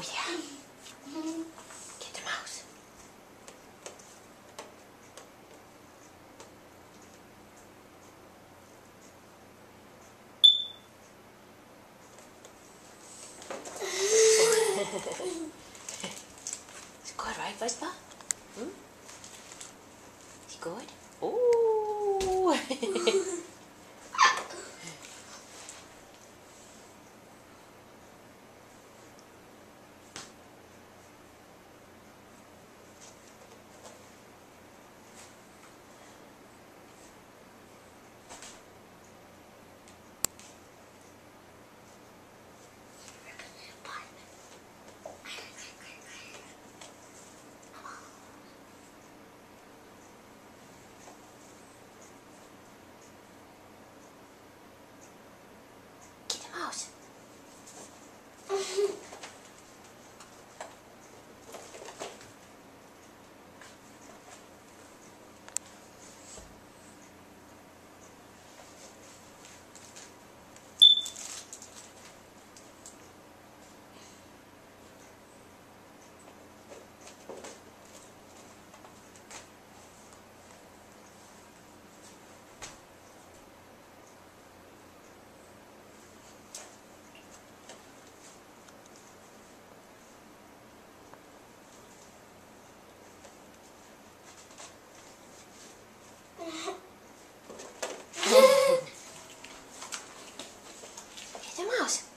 Oh yeah. Get the mouse. it's good, right, Vespa? Hmm? Is it good? Ooh. Até mais.